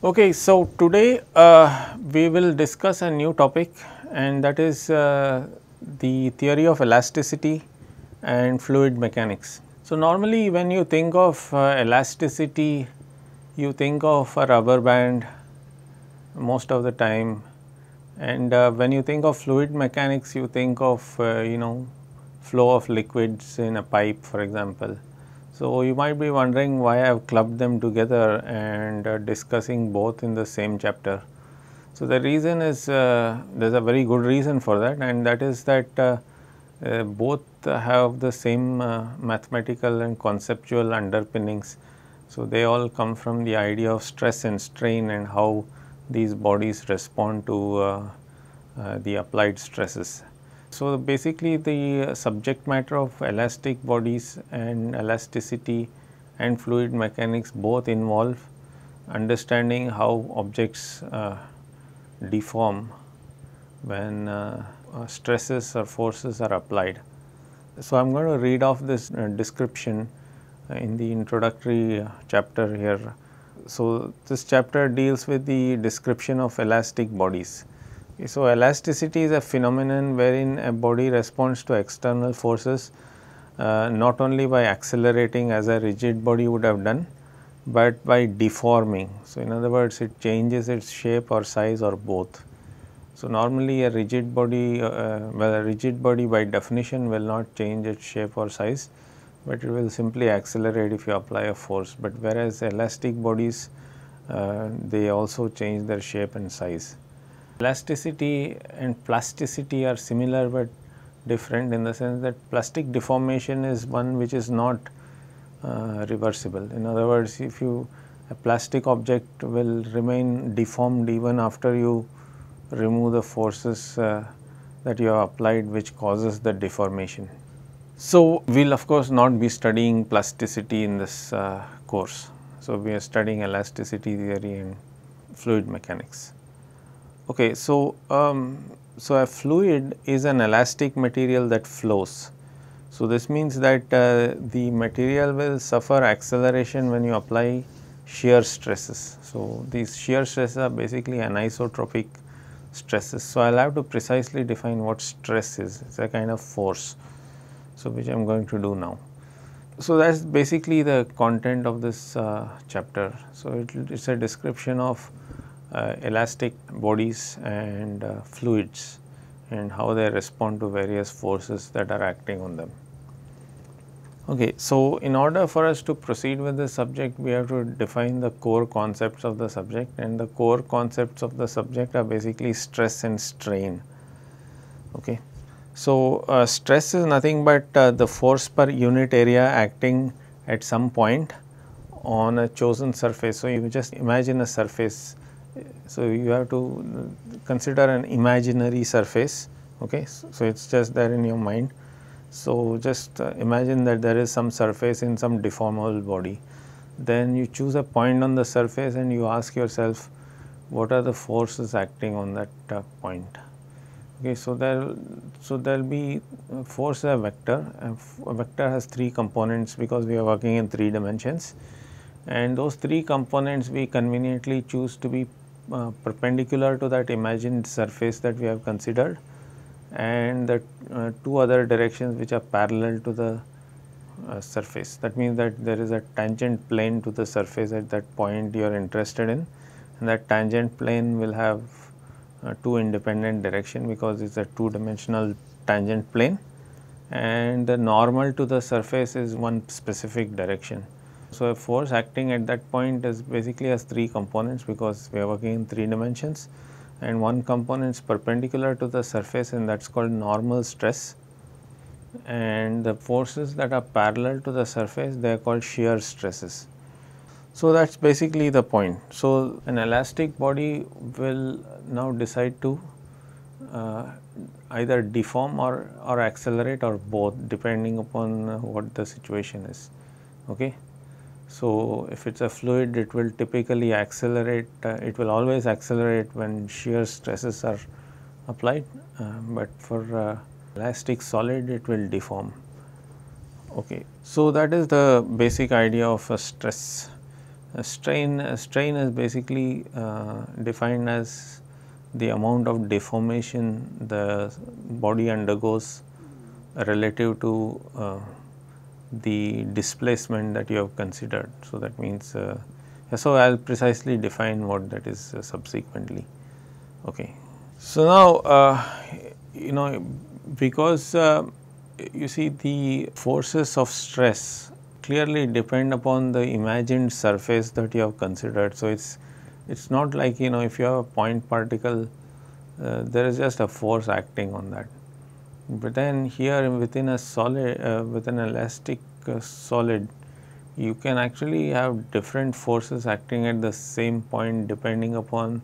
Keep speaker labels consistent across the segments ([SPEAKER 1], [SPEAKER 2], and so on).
[SPEAKER 1] Okay, so today uh, we will discuss a new topic and that is uh, the theory of elasticity and fluid mechanics. So, normally when you think of uh, elasticity, you think of a rubber band most of the time and uh, when you think of fluid mechanics, you think of uh, you know flow of liquids in a pipe for example. So, you might be wondering why I have clubbed them together and uh, discussing both in the same chapter. So, the reason is uh, there is a very good reason for that and that is that uh, uh both have the same uh, mathematical and conceptual underpinnings. So, they all come from the idea of stress and strain and how these bodies respond to uh, the applied stresses. So, basically the subject matter of elastic bodies and elasticity and fluid mechanics both involve understanding how objects uh, deform when uh, uh, stresses or forces are applied. So, I am going to read off this uh, description in the introductory uh, chapter here. So, this chapter deals with the description of elastic bodies. So, elasticity is a phenomenon wherein a body responds to external forces uh, not only by accelerating as a rigid body would have done, but by deforming. So, in other words it changes its shape or size or both. So, normally a rigid body, uh, well a rigid body by definition will not change its shape or size, but it will simply accelerate if you apply a force. But whereas elastic bodies, uh, they also change their shape and size. Elasticity and plasticity are similar but different in the sense that plastic deformation is one which is not uh, reversible. In other words, if you a plastic object will remain deformed even after you remove the forces uh, that you have applied which causes the deformation. So, we will of course not be studying plasticity in this uh, course. So, we are studying elasticity theory and fluid mechanics. Okay, so um, so a fluid is an elastic material that flows. So this means that uh, the material will suffer acceleration when you apply shear stresses. So these shear stresses are basically anisotropic stresses. So I'll have to precisely define what stress is. It's a kind of force. So which I'm going to do now. So that's basically the content of this uh, chapter. So it, it's a description of elastic bodies and uh, fluids and how they respond to various forces that are acting on them. Okay, so in order for us to proceed with the subject, we have to define the core concepts of the subject and the core concepts of the subject are basically stress and strain. Okay. So, uh, stress is nothing but uh, the force per unit area acting at some point on a chosen surface. So, you just imagine a surface so, you have to consider an imaginary surface, okay. So, it is just there in your mind. So, just uh, imagine that there is some surface in some deformable body. Then you choose a point on the surface and you ask yourself what are the forces acting on that uh, point. Okay, so there, so there will be uh, force a vector. A vector has three components because we are working in three dimensions, and those three components we conveniently choose to be uh, perpendicular to that imagined surface that we have considered and the uh, two other directions which are parallel to the uh, surface. That means that there is a tangent plane to the surface at that point you are interested in and that tangent plane will have uh, two independent direction because it is a two dimensional tangent plane and the normal to the surface is one specific direction. So, a force acting at that point is basically has three components because we are working in three dimensions and one component is perpendicular to the surface and that is called normal stress and the forces that are parallel to the surface they are called shear stresses. So, that is basically the point. So, an elastic body will now decide to uh, either deform or, or accelerate or both depending upon what the situation is. Okay. So, if it is a fluid it will typically accelerate, uh, it will always accelerate when shear stresses are applied, uh, but for uh, elastic solid it will deform. Okay. So, that is the basic idea of a stress A strain, strain is basically uh, defined as the amount of deformation the body undergoes relative to uh, the displacement that you have considered. So, that means, uh, so I will precisely define what that is uh, subsequently. Okay. So, now uh, you know because uh, you see the forces of stress clearly depend upon the imagined surface that you have considered. So, it is it is not like you know if you have a point particle uh, there is just a force acting on that. But then here within a solid uh, with an elastic uh, solid you can actually have different forces acting at the same point depending upon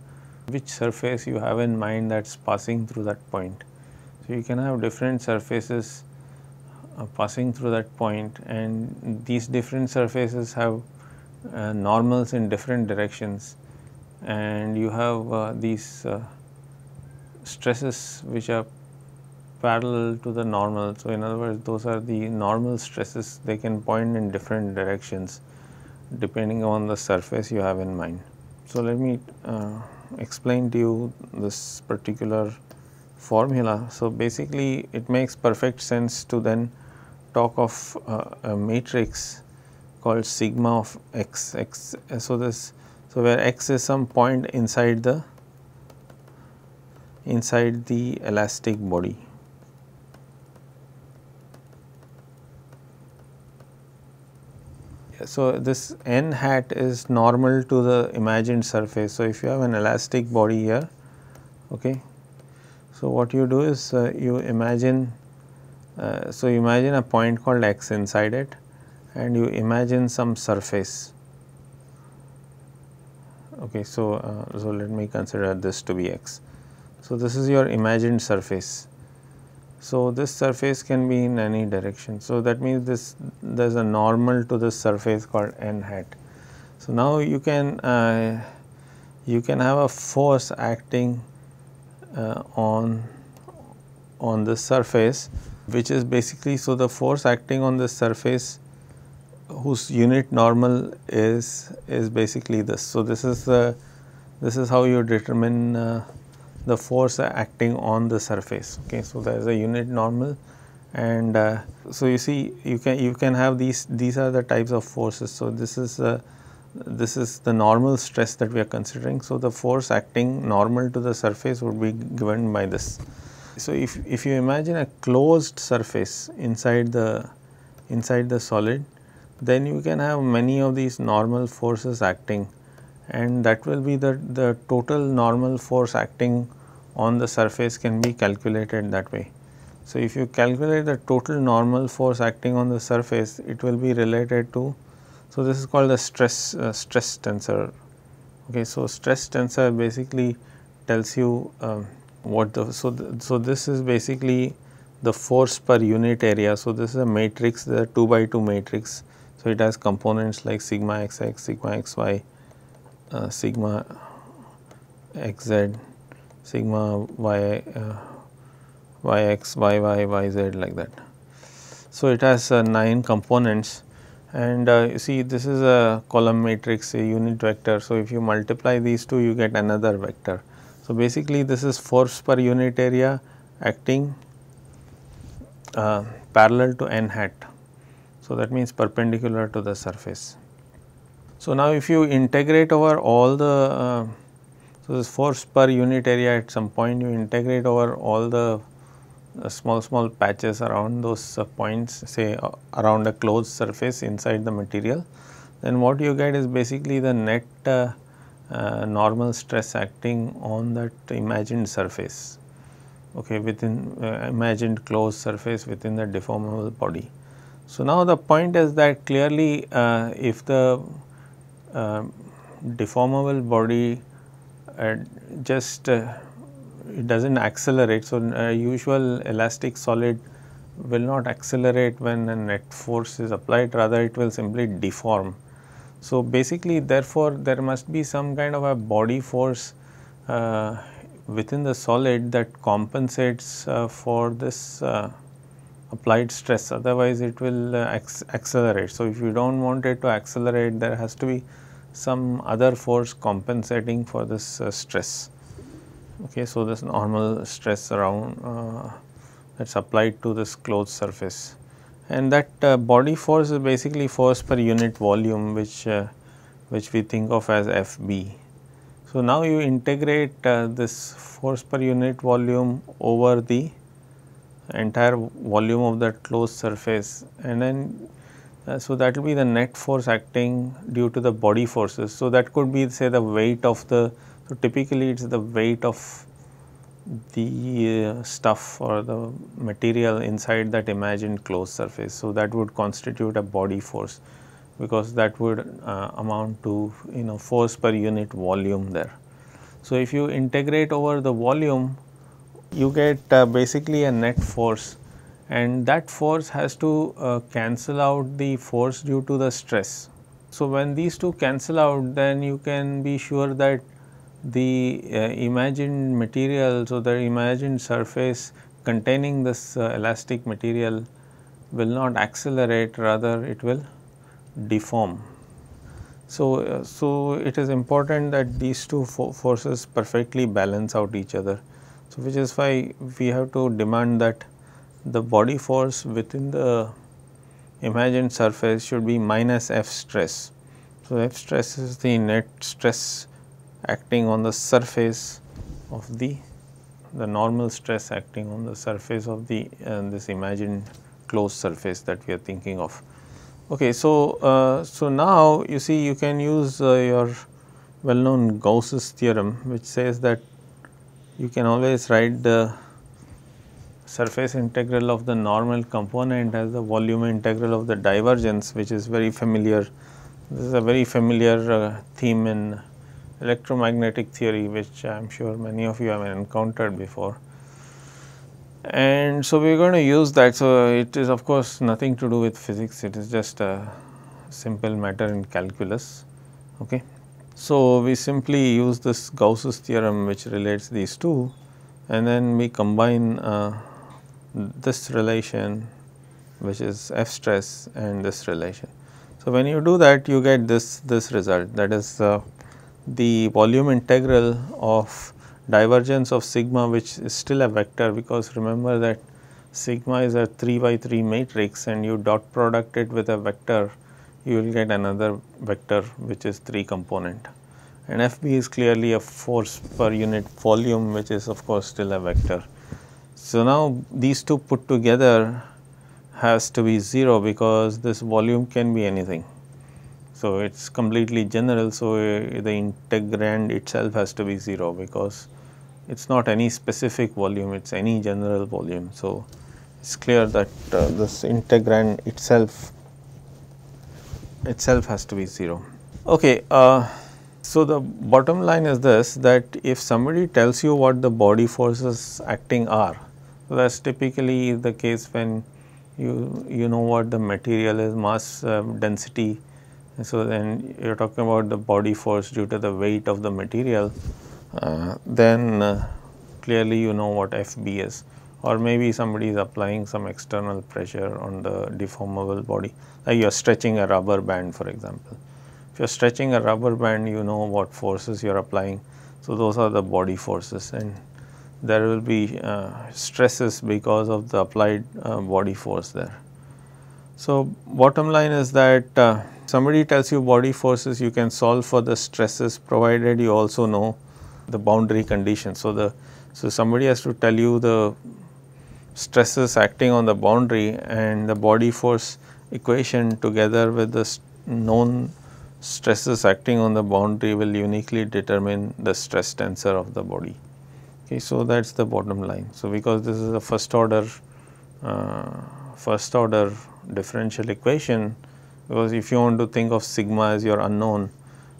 [SPEAKER 1] which surface you have in mind that is passing through that point. So, you can have different surfaces uh, passing through that point and these different surfaces have uh, normals in different directions and you have uh, these uh, stresses which are parallel to the normal. So, in other words those are the normal stresses they can point in different directions depending on the surface you have in mind. So, let me uh, explain to you this particular formula. So, basically it makes perfect sense to then talk of uh, a matrix called sigma of x, x. So, this so where x is some point inside the inside the elastic body. So, this n hat is normal to the imagined surface. So, if you have an elastic body here, okay. So, what you do is uh, you imagine, uh, so you imagine a point called x inside it and you imagine some surface. Okay, so, uh, so let me consider this to be x. So, this is your imagined surface. So, this surface can be in any direction. So, that means this there is a normal to this surface called n hat. So, now you can uh, you can have a force acting uh, on on this surface which is basically so the force acting on the surface whose unit normal is is basically this. So, this is the this is how you determine uh, the force acting on the surface. Okay. So, there is a unit normal and uh, so you see you can you can have these these are the types of forces. So, this is uh, this is the normal stress that we are considering. So, the force acting normal to the surface would be given by this. So, if, if you imagine a closed surface inside the inside the solid then you can have many of these normal forces acting and that will be the, the total normal force acting on the surface can be calculated that way. So, if you calculate the total normal force acting on the surface, it will be related to, so this is called the stress uh, stress tensor. Okay, so stress tensor basically tells you um, what the, so, the, so this is basically the force per unit area. So, this is a matrix, the 2 by 2 matrix. So, it has components like sigma xx, sigma xy, uh, sigma xz, sigma y, uh, yx, yy, yz like that. So, it has uh, 9 components and uh, you see this is a column matrix a unit vector. So, if you multiply these two you get another vector. So, basically this is force per unit area acting uh, parallel to n hat. So, that means perpendicular to the surface. So, now if you integrate over all the, uh, so this force per unit area at some point you integrate over all the uh, small small patches around those uh, points say uh, around a closed surface inside the material, then what you get is basically the net uh, uh, normal stress acting on that imagined surface okay within imagined closed surface within the deformable body. So, now the point is that clearly if the uh, deformable body uh, just uh, it does not accelerate. So, usual elastic solid will not accelerate when a net force is applied rather it will simply deform. So, basically therefore, there must be some kind of a body force uh, within the solid that compensates uh, for this uh, applied stress otherwise it will accelerate. So, if you do not want it to accelerate there has to be some other force compensating for this uh, stress. Okay, so this normal stress around uh, that's applied to this closed surface and that uh, body force is basically force per unit volume which uh, which we think of as FB. So, now you integrate uh, this force per unit volume over the entire volume of that closed surface and then uh, so that will be the net force acting due to the body forces. So, that could be say the weight of the so typically it is the weight of the uh, stuff or the material inside that imagined closed surface. So, that would constitute a body force because that would uh, amount to you know force per unit volume there. So, if you integrate over the volume you get uh, basically a net force and that force has to uh, cancel out the force due to the stress. So, when these two cancel out then you can be sure that the uh, imagined material, so the imagined surface containing this uh, elastic material will not accelerate rather it will deform. So, uh, so it is important that these two fo forces perfectly balance out each other. So, which is why we have to demand that the body force within the imagined surface should be minus F stress. So, F stress is the net stress acting on the surface of the the normal stress acting on the surface of the uh, this imagined closed surface that we are thinking of. Okay, so uh, so now you see you can use uh, your well known Gauss's theorem which says that you can always write the surface integral of the normal component as the volume integral of the divergence which is very familiar. This is a very familiar uh, theme in electromagnetic theory which I am sure many of you have encountered before. And so, we are going to use that. So, it is of course nothing to do with physics, it is just a simple matter in calculus. Okay. So, we simply use this Gauss's theorem which relates these two and then we combine uh, this relation which is F stress and this relation. So, when you do that you get this this result that is uh, the volume integral of divergence of sigma which is still a vector because remember that sigma is a 3 by 3 matrix and you dot product it with a vector you will get another vector which is 3 component and FB is clearly a force per unit volume which is of course still a vector. So, now these two put together has to be 0 because this volume can be anything so, it is completely general. So, the integrand itself has to be 0 because it is not any specific volume, it is any general volume. So, it is clear that uh, this integrand itself itself has to be 0. Okay, uh, so the bottom line is this that if somebody tells you what the body forces acting are, so that is typically the case when you you know what the material is mass uh, density so, then you are talking about the body force due to the weight of the material, uh, then uh, clearly you know what FB is or maybe somebody is applying some external pressure on the deformable body like you are stretching a rubber band for example. If you are stretching a rubber band you know what forces you are applying. So, those are the body forces and there will be uh, stresses because of the applied uh, body force there. So, bottom line is that uh, somebody tells you body forces you can solve for the stresses provided you also know the boundary conditions. So, the so somebody has to tell you the stresses acting on the boundary and the body force equation together with the known stresses acting on the boundary will uniquely determine the stress tensor of the body. Okay, so that is the bottom line. So, because this is a first order uh, first order differential equation because if you want to think of sigma as your unknown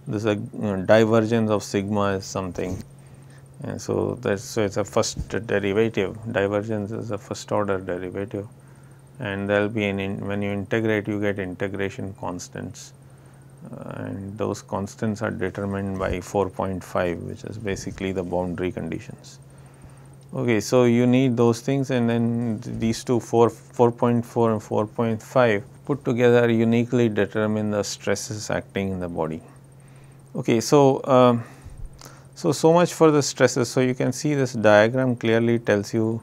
[SPEAKER 1] this is a you know, divergence of sigma is something and so that's so it's a first derivative divergence is a first order derivative and there will be an in, when you integrate you get integration constants uh, and those constants are determined by 4.5 which is basically the boundary conditions. Okay, so you need those things and then these two 4, 4.4 and 4.5 put together uniquely determine the stresses acting in the body. Okay, so, uh, so, so much for the stresses. So, you can see this diagram clearly tells you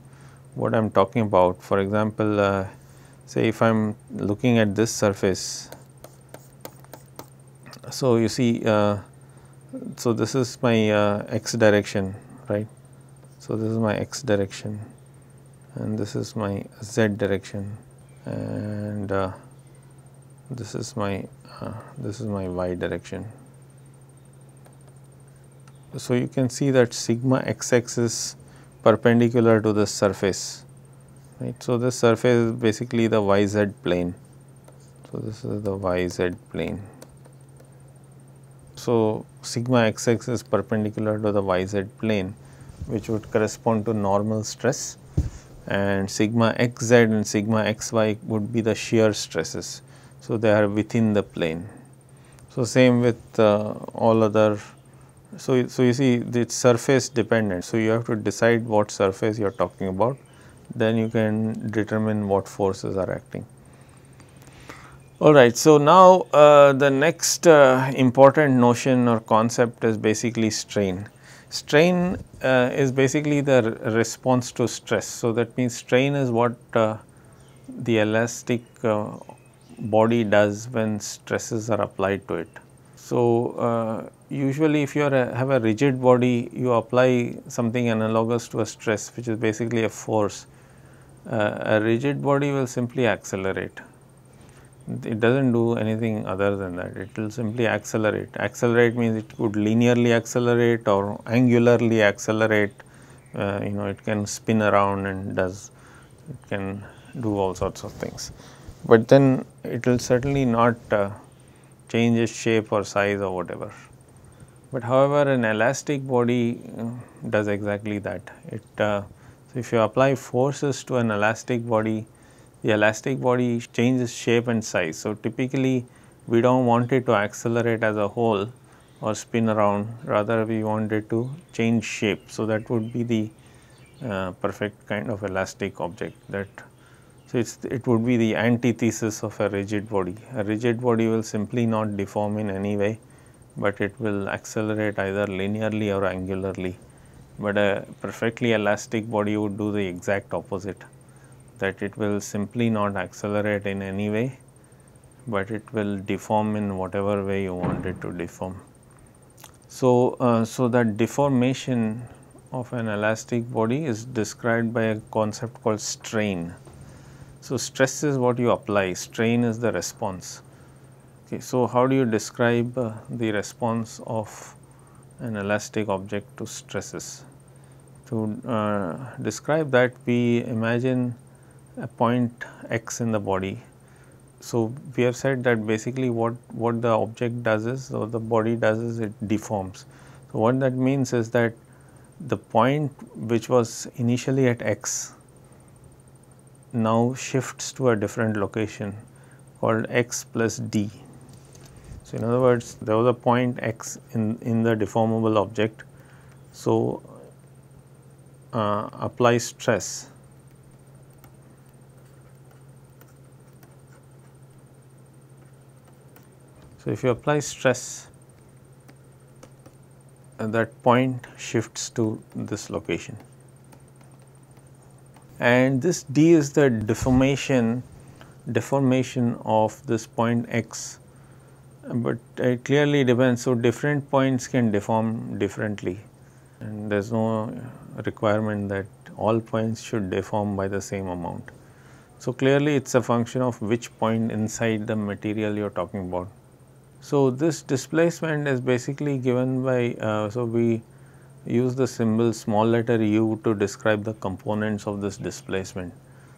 [SPEAKER 1] what I am talking about. For example, uh, say if I am looking at this surface, so you see, uh, so this is my uh, x direction, right. So, this is my x direction and this is my z direction and uh, this is my uh, this is my y direction. So, you can see that sigma xx is perpendicular to the surface right. So, this surface is basically the yz plane. So, this is the yz plane. So, sigma xx is perpendicular to the yz plane which would correspond to normal stress and sigma xz and sigma xy would be the shear stresses. So, they are within the plane. So, same with uh, all other so, so you see it's surface dependent. So, you have to decide what surface you are talking about then you can determine what forces are acting. Alright, so now uh, the next uh, important notion or concept is basically strain. Strain uh, is basically the response to stress. So, that means strain is what uh, the elastic uh, body does when stresses are applied to it. So, uh, usually if you a, have a rigid body, you apply something analogous to a stress which is basically a force. Uh, a rigid body will simply accelerate. It does not do anything other than that, it will simply accelerate. Accelerate means it could linearly accelerate or angularly accelerate, uh, you know it can spin around and does, it can do all sorts of things. But then it will certainly not uh, change its shape or size or whatever. But however, an elastic body uh, does exactly that. It uh, so if you apply forces to an elastic body, the elastic body changes shape and size. So typically, we don't want it to accelerate as a whole or spin around, rather we want it to change shape. So that would be the uh, perfect kind of elastic object that so, it would be the antithesis of a rigid body. A rigid body will simply not deform in any way, but it will accelerate either linearly or angularly. But a perfectly elastic body would do the exact opposite that it will simply not accelerate in any way, but it will deform in whatever way you want it to deform. So, uh, so that deformation of an elastic body is described by a concept called strain. So, stress is what you apply, strain is the response. Okay, so, how do you describe uh, the response of an elastic object to stresses? To uh, describe that we imagine a point x in the body. So, we have said that basically what, what the object does is or the body does is it deforms. So, what that means is that the point which was initially at x now shifts to a different location called x plus d. So, in other words there was a point x in, in the deformable object. So, uh, apply stress So, if you apply stress that point shifts to this location and this d is the deformation deformation of this point x but it clearly depends. So, different points can deform differently and there is no requirement that all points should deform by the same amount. So, clearly it is a function of which point inside the material you are talking about. So, this displacement is basically given by, uh, so we use the symbol small letter u to describe the components of this displacement.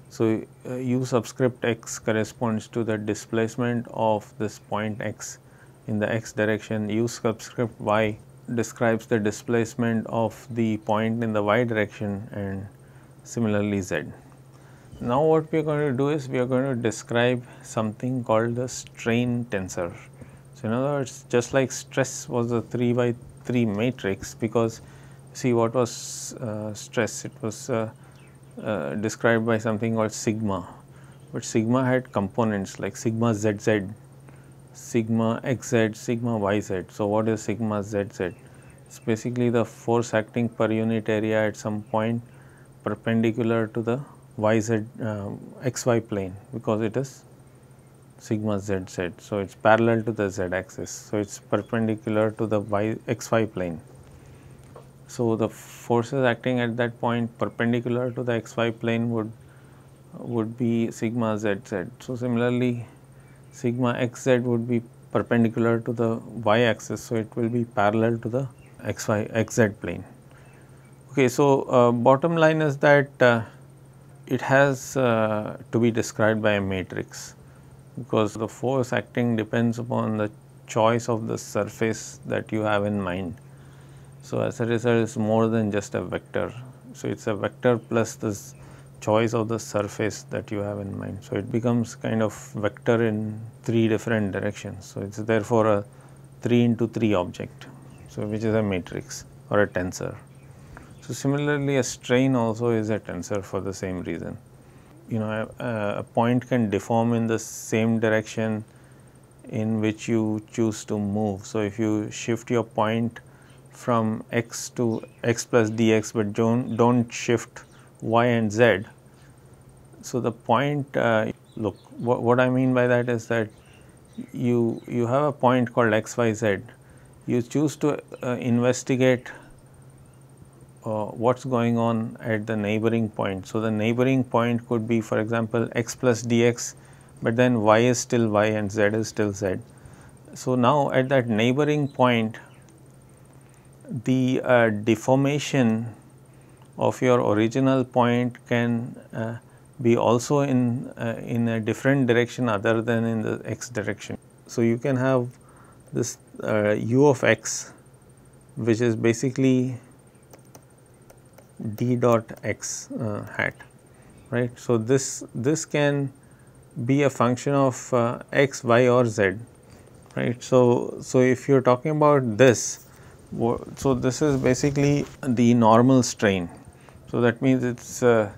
[SPEAKER 1] So, uh, u subscript x corresponds to the displacement of this point x in the x direction, u subscript y describes the displacement of the point in the y direction and similarly z. Now, what we are going to do is we are going to describe something called the strain tensor. In other words just like stress was a 3 by 3 matrix because see what was uh, stress, it was uh, uh, described by something called sigma, but sigma had components like sigma zz sigma xz, sigma yz. So, what is sigma zz? It is basically the force acting per unit area at some point perpendicular to the yz uh, xy plane because it is sigma zz. So, it is parallel to the z axis. So, it is perpendicular to the y xy plane. So, the forces acting at that point perpendicular to the xy plane would would be sigma zz. So, similarly sigma xz would be perpendicular to the y axis. So, it will be parallel to the xy xz plane. Okay, so, uh, bottom line is that uh, it has uh, to be described by a matrix because the force acting depends upon the choice of the surface that you have in mind. So, as a result it is more than just a vector. So, it is a vector plus this choice of the surface that you have in mind. So, it becomes kind of vector in 3 different directions. So, it is therefore a 3 into 3 object, so which is a matrix or a tensor. So, similarly a strain also is a tensor for the same reason. You know a, a point can deform in the same direction in which you choose to move. So, if you shift your point from x to x plus dx, but don't, don't shift y and z. So, the point uh, look what, what I mean by that is that you, you have a point called x y z, you choose to uh, investigate uh, what is going on at the neighboring point. So, the neighboring point could be for example, x plus dx, but then y is still y and z is still z. So, now at that neighboring point the uh, deformation of your original point can uh, be also in uh, in a different direction other than in the x direction. So, you can have this uh, u of x which is basically d dot x uh, hat right. So, this this can be a function of uh, x, y or z right. So, so if you are talking about this, so this is basically the normal strain. So, that means it is uh,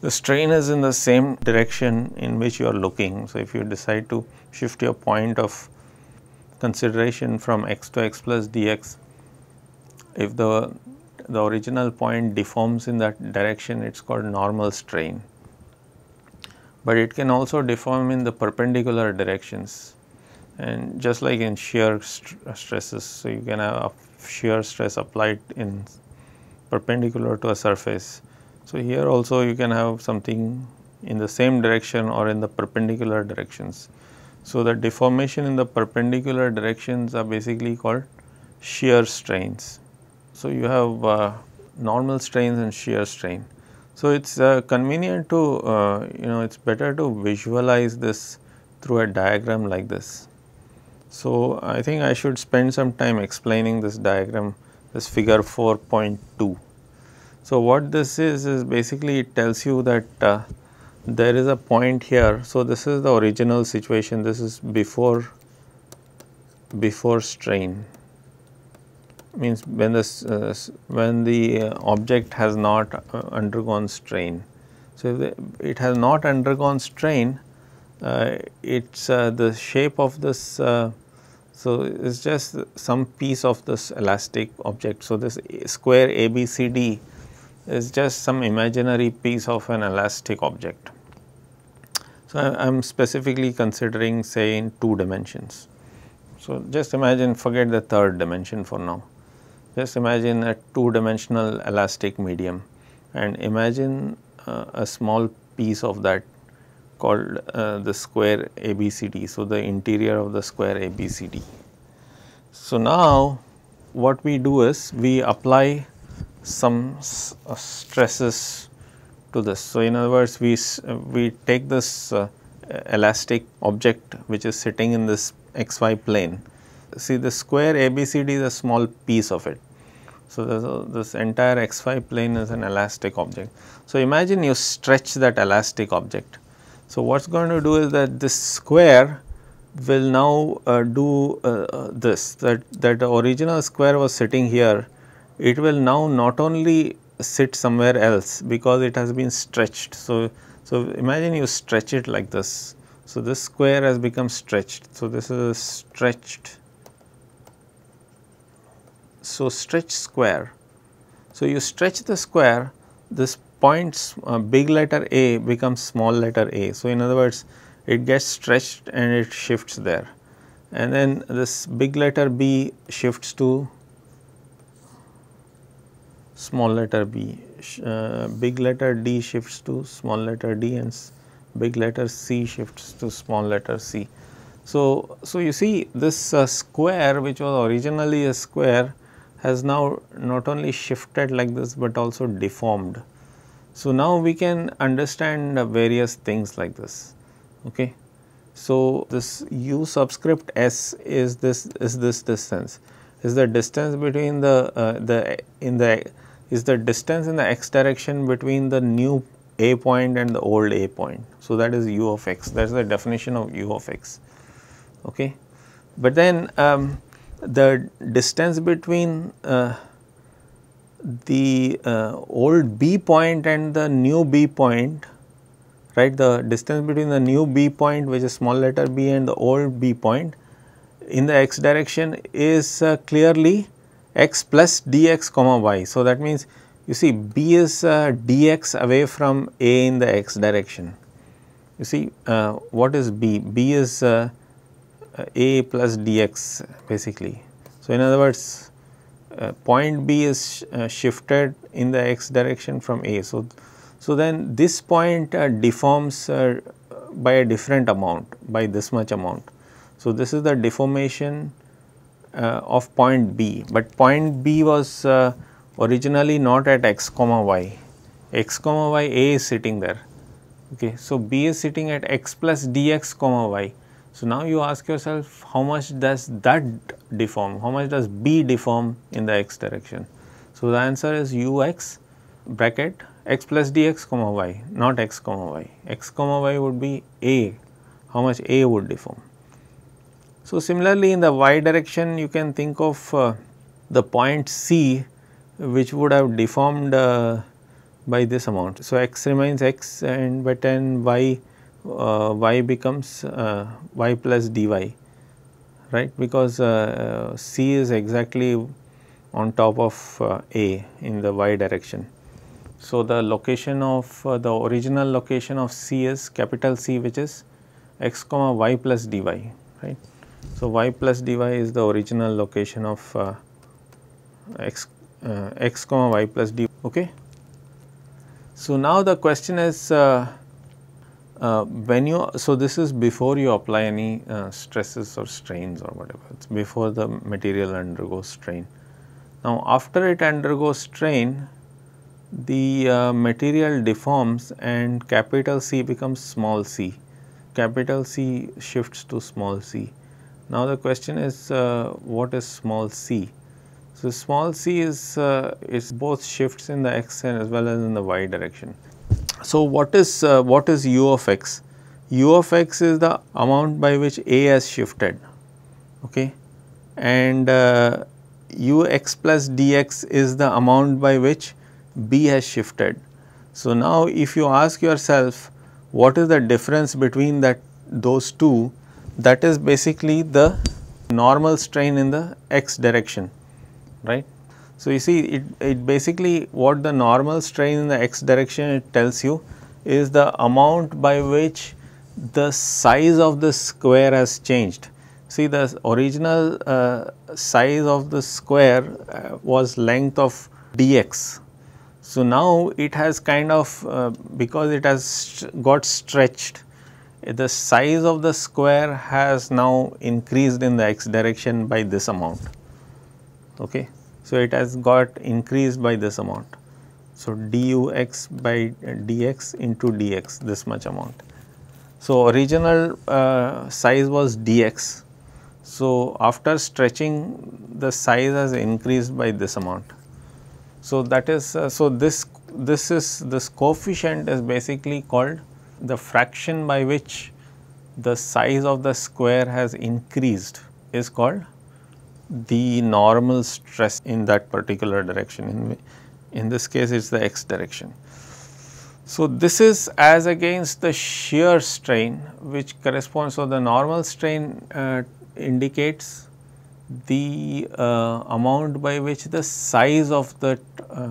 [SPEAKER 1] the strain is in the same direction in which you are looking. So, if you decide to shift your point of consideration from x to x plus dx, if the the original point deforms in that direction it is called normal strain. But it can also deform in the perpendicular directions and just like in shear st uh, stresses. So, you can have shear stress applied in perpendicular to a surface. So, here also you can have something in the same direction or in the perpendicular directions. So, the deformation in the perpendicular directions are basically called shear strains. So, you have uh, normal strains and shear strain. So, it is uh, convenient to uh, you know it is better to visualize this through a diagram like this. So, I think I should spend some time explaining this diagram this figure 4.2. So, what this is is basically it tells you that uh, there is a point here. So, this is the original situation this is before before strain means when this uh, when the uh, object has not uh, undergone strain. So, the, it has not undergone strain, uh, it's uh, the shape of this. Uh, so, it's just some piece of this elastic object. So, this square ABCD is just some imaginary piece of an elastic object. So, I am specifically considering say in two dimensions. So, just imagine forget the third dimension for now. Just imagine a two dimensional elastic medium and imagine uh, a small piece of that called uh, the square ABCD. So, the interior of the square ABCD. So, now what we do is we apply some uh, stresses to this. So, in other words we, we take this uh, elastic object which is sitting in this xy plane see the square ABCD is a small piece of it. So, a, this entire xy plane is an elastic object. So, imagine you stretch that elastic object. So, what is going to do is that this square will now uh, do uh, this that, that the original square was sitting here, it will now not only sit somewhere else because it has been stretched. So, so imagine you stretch it like this. So, this square has become stretched. So, this is stretched. So, stretch square. So, you stretch the square this points uh, big letter a becomes small letter a. So, in other words it gets stretched and it shifts there and then this big letter b shifts to small letter b, uh, big letter d shifts to small letter d and big letter c shifts to small letter c. So, so you see this uh, square which was originally a square has now not only shifted like this, but also deformed. So, now we can understand various things like this. Okay. So, this u subscript s is this is this distance is the distance between the uh, the in the is the distance in the x direction between the new a point and the old a point. So, that is u of x that is the definition of u of x. Okay. But then um, the distance between uh, the uh, old B point and the new B point, right, the distance between the new B point which is small letter b and the old B point in the x direction is uh, clearly x plus dx comma y. So, that means you see b is uh, dx away from a in the x direction. You see uh, what is b? b is uh, a plus dx basically. So, in other words uh, point B is uh, shifted in the x direction from A. So, so then this point uh, deforms uh, by a different amount by this much amount. So, this is the deformation uh, of point B, but point B was uh, originally not at x comma y, x comma y A is sitting there. Okay. So, B is sitting at x plus dx comma y. So, now you ask yourself how much does that deform, how much does B deform in the x direction. So, the answer is u x bracket x plus dx comma y not x comma y, x comma y would be a, how much a would deform. So, similarly in the y direction you can think of uh, the point C which would have deformed uh, by this amount. So, x remains x and but then y y becomes uh, y plus dy right because uh, c is exactly on top of uh, a in the y direction. So, the location of uh, the original location of c is capital C which is x comma y plus dy right. So, y plus dy is the original location of uh, x x comma y plus dy okay. So, now the question is uh, when you so this is before you apply any uh, stresses or strains or whatever. It's before the material undergoes strain. Now after it undergoes strain the uh, material deforms and capital C becomes small c. Capital C shifts to small c. Now the question is uh, what is small c? So small c is uh, is both shifts in the x and as well as in the y direction so, what is uh, what is u of x? u of x is the amount by which a has shifted okay and uh, u x plus dx is the amount by which b has shifted. So, now if you ask yourself what is the difference between that those two that is basically the normal strain in the x direction right. So, you see it, it basically what the normal strain in the x direction it tells you is the amount by which the size of the square has changed. See the original uh, size of the square uh, was length of dx. So, now it has kind of uh, because it has got stretched the size of the square has now increased in the x direction by this amount. Okay. So, it has got increased by this amount. So, dux by dx into dx this much amount. So, original uh, size was dx. So, after stretching the size has increased by this amount. So, that is uh, so this this is this coefficient is basically called the fraction by which the size of the square has increased is called the normal stress in that particular direction. In, in this case, it is the x direction. So, this is as against the shear strain which corresponds. So, the normal strain uh, indicates the uh, amount by which the size of the uh,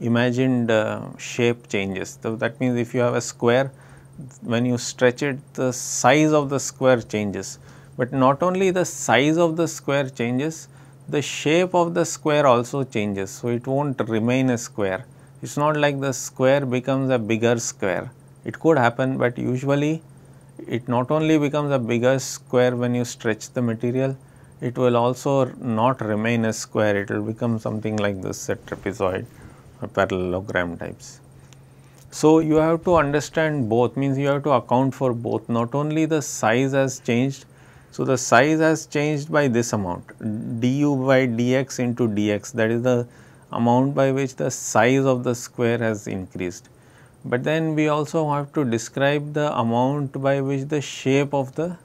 [SPEAKER 1] imagined uh, shape changes. So, that means if you have a square when you stretch it the size of the square changes, but not only the size of the square changes the shape of the square also changes. So, it will not remain a square. It is not like the square becomes a bigger square. It could happen, but usually it not only becomes a bigger square when you stretch the material, it will also not remain a square, it will become something like this a trapezoid or parallelogram types. So, you have to understand both means you have to account for both not only the size has changed so, the size has changed by this amount du by dx into dx that is the amount by which the size of the square has increased. But then we also have to describe the amount by which the shape of the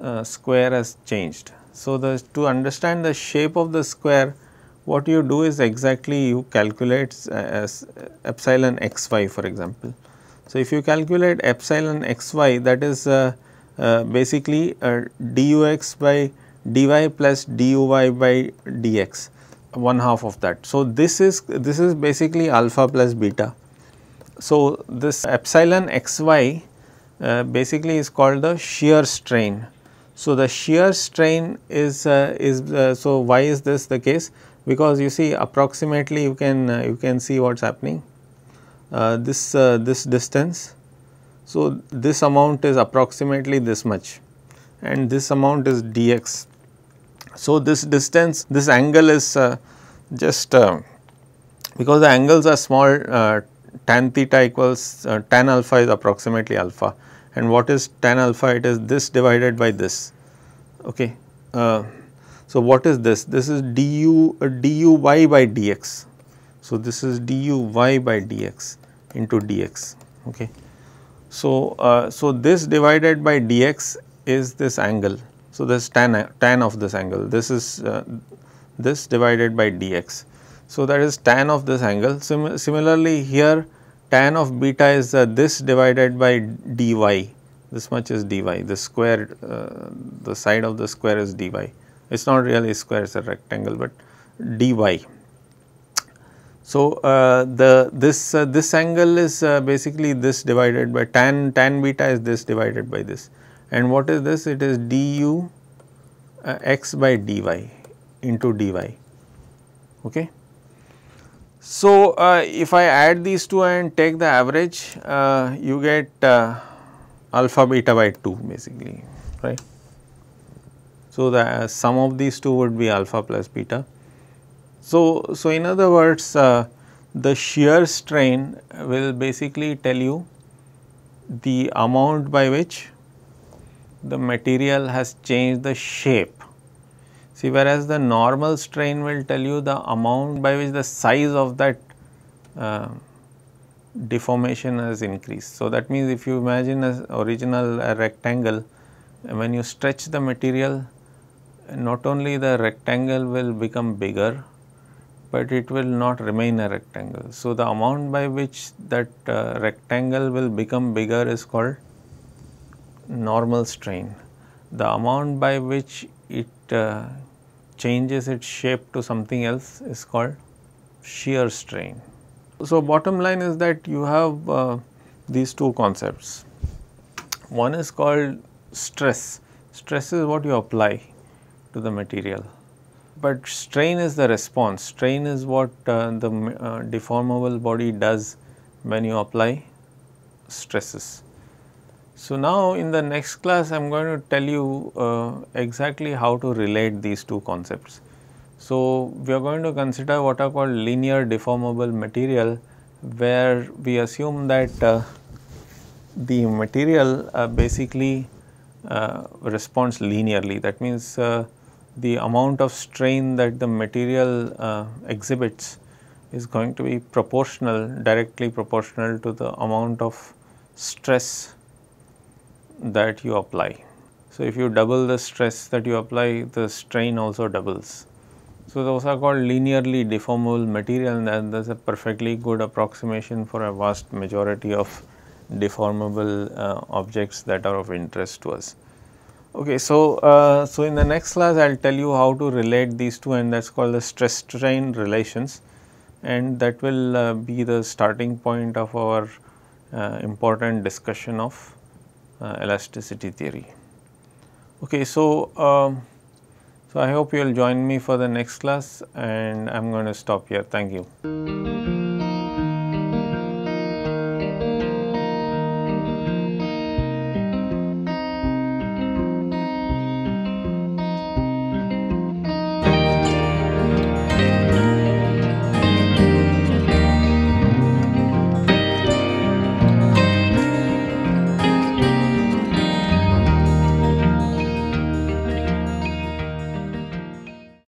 [SPEAKER 1] uh, square has changed. So, the to understand the shape of the square what you do is exactly you calculate uh, as epsilon xy for example. So, if you calculate epsilon xy that is uh, basically uh, dux by dy plus duy by dx one half of that. So, this is this is basically alpha plus beta. So, this epsilon xy uh, basically is called the shear strain. So, the shear strain is uh, is uh, so why is this the case because you see approximately you can uh, you can see what is happening this this distance so, this amount is approximately this much and this amount is dx. So, this distance this angle is uh, just uh, because the angles are small uh, tan theta equals uh, tan alpha is approximately alpha and what is tan alpha it is this divided by this okay. Uh, so, what is this? This is du uh, du y by dx. So, this is du y by dx into dx okay. So, uh, so this divided by dx is this angle. So, this tan, tan of this angle, this is uh, this divided by dx. So, that is tan of this angle. Sim similarly, here tan of beta is uh, this divided by dy, this much is dy, the square, uh, the side of the square is dy. It is not really square, it is a rectangle, but dy. So, uh, the this uh, this angle is uh, basically this divided by tan tan beta is this divided by this. And what is this? It is du uh, x by dy into dy okay. So, uh, if I add these two and take the average uh, you get alpha beta by 2 basically. Right. So, the sum of these two would be alpha plus beta so, so in other words uh, the shear strain will basically tell you the amount by which the material has changed the shape. See whereas the normal strain will tell you the amount by which the size of that uh, deformation has increased. So, that means if you imagine an original rectangle when you stretch the material not only the rectangle will become bigger but it will not remain a rectangle. So, the amount by which that uh, rectangle will become bigger is called normal strain. The amount by which it uh, changes its shape to something else is called shear strain. So, bottom line is that you have uh, these two concepts. One is called stress. Stress is what you apply to the material but strain is the response, strain is what uh, the uh, deformable body does when you apply stresses. So, now in the next class I am going to tell you uh, exactly how to relate these two concepts. So, we are going to consider what are called linear deformable material where we assume that uh, the material uh, basically uh, responds linearly that means the amount of strain that the material uh, exhibits is going to be proportional directly proportional to the amount of stress that you apply. So, if you double the stress that you apply the strain also doubles. So, those are called linearly deformable material and that is a perfectly good approximation for a vast majority of deformable uh, objects that are of interest to us. Okay, so, uh, so in the next class I will tell you how to relate these two and that is called the stress strain relations and that will uh, be the starting point of our uh, important discussion of uh, elasticity theory. Okay, so, um, so I hope you will join me for the next class and I am going to stop here. Thank you.